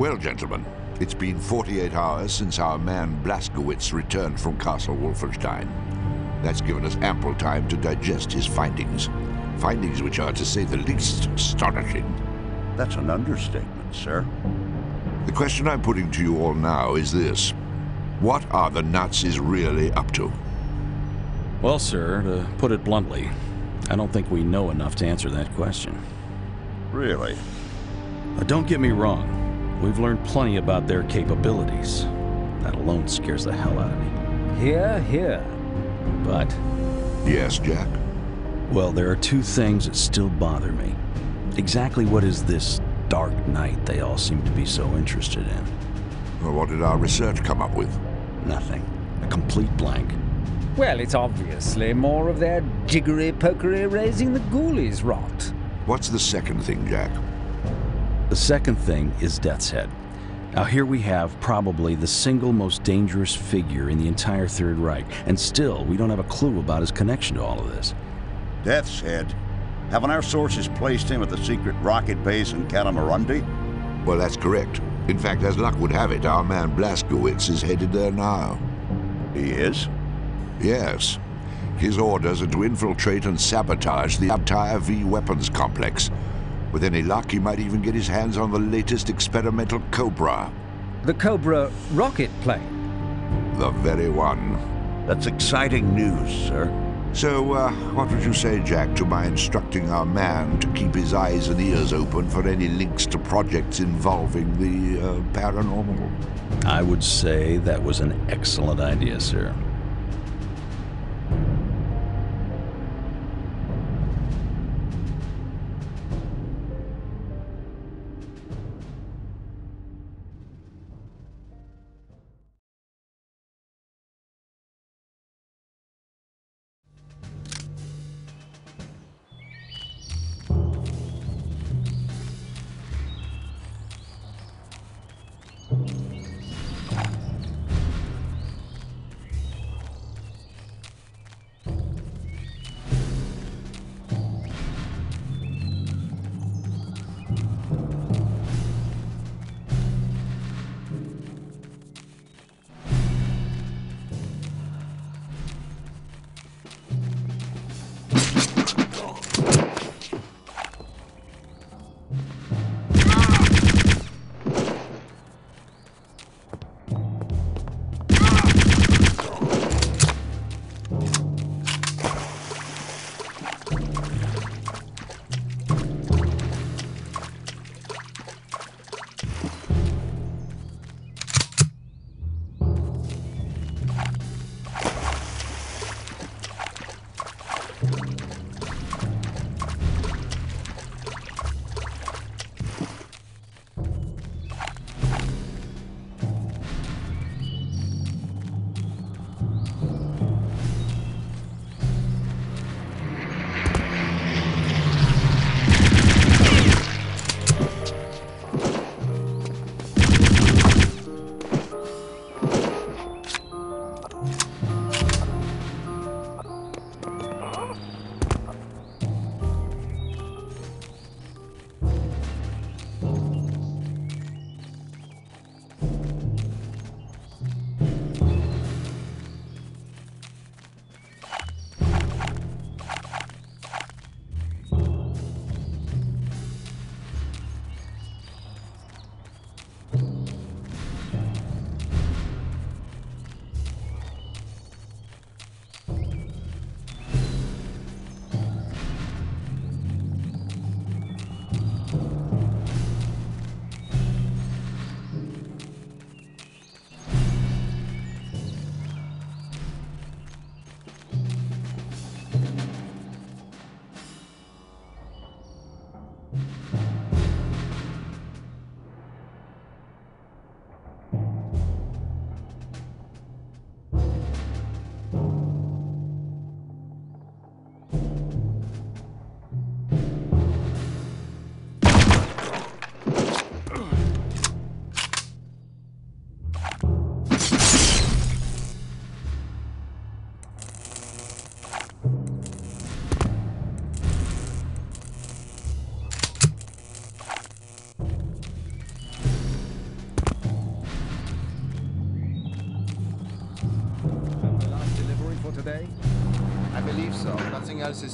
Well, gentlemen, it's been 48 hours since our man Blazkowicz returned from Castle Wolfenstein. That's given us ample time to digest his findings. Findings which are, to say the least, astonishing. That's an understatement, sir. The question I'm putting to you all now is this. What are the Nazis really up to? Well, sir, to put it bluntly, I don't think we know enough to answer that question. Really? Uh, don't get me wrong. We've learned plenty about their capabilities. That alone scares the hell out of me. Here, here. But, Yes, Jack? well, there are two things that still bother me. Exactly what is this dark night they all seem to be so interested in? Well, what did our research come up with? Nothing. A complete blank. Well, it's obviously more of their jiggery-pokery raising the ghoulies rot. What's the second thing, Jack? The second thing is Death's Head. Now, here we have probably the single most dangerous figure in the entire Third Reich, and still we don't have a clue about his connection to all of this. Death's Head. Haven't our sources placed him at the secret rocket base in Katamarundi? Well, that's correct. In fact, as luck would have it, our man Blazkowicz is headed there now. He is? Yes. His orders are to infiltrate and sabotage the entire V weapons complex. With any luck, he might even get his hands on the latest experimental Cobra. The Cobra rocket plane. The very one. That's exciting news, sir. So, uh, what would you say, Jack, to my instructing our man to keep his eyes and ears open for any links to projects involving the uh, paranormal? I would say that was an excellent idea, sir.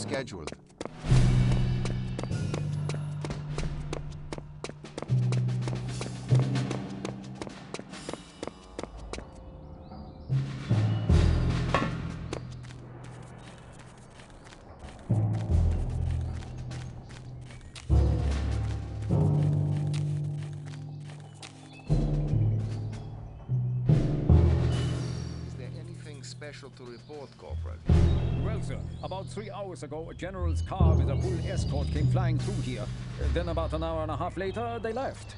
Nothing special to report, Corporal? Well, sir, about three hours ago, a general's car with a full escort came flying through here. Then, about an hour and a half later, they left.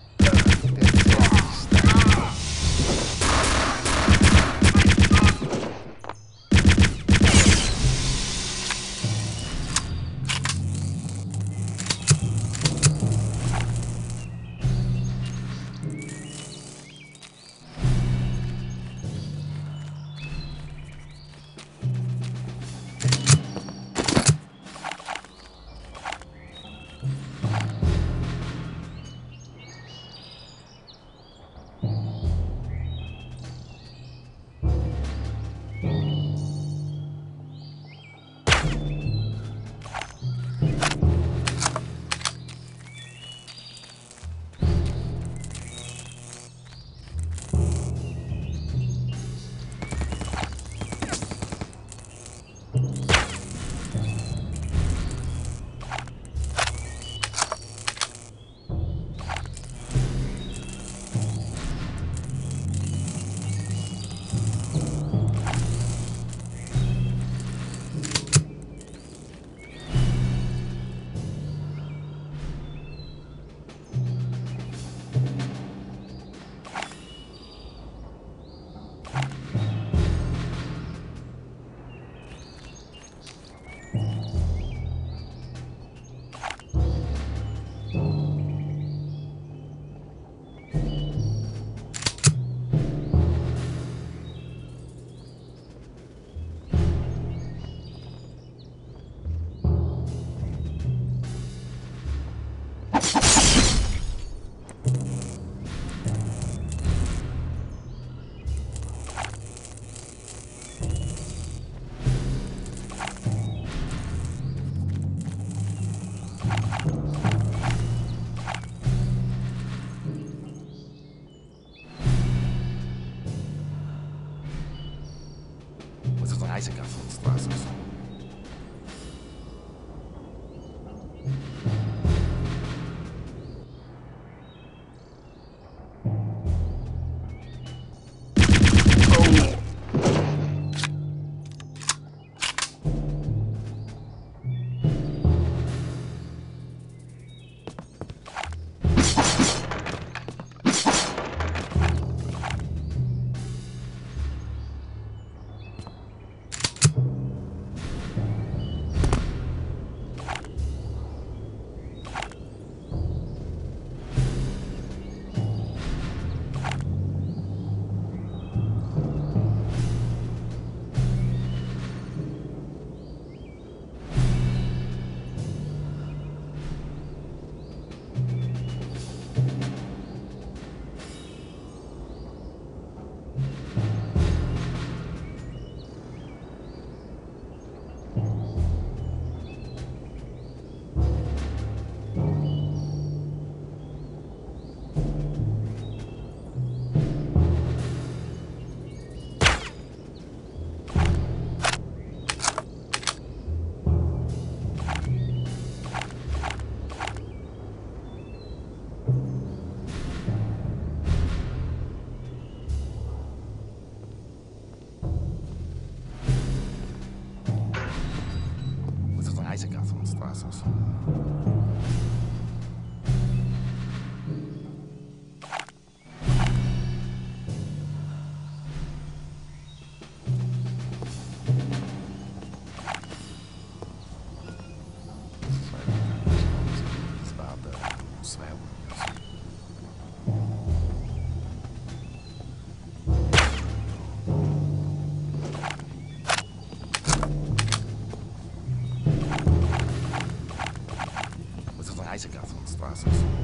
Scheiße, sonst war es was. Israel. Straßes?